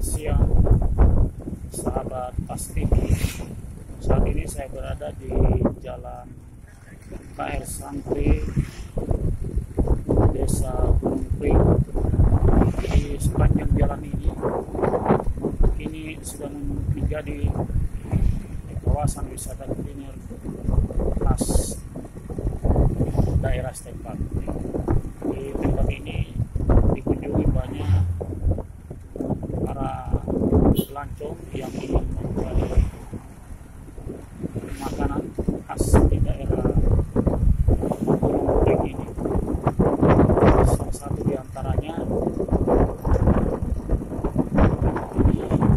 siang. Sahabat pasti. Saat ini saya berada di jalan KR Santri desa Kumping di sepanjang jalan ini. Ini sudah menjadi kawasan wisata kuliner khas daerah setempat. 是兰州，羊皮。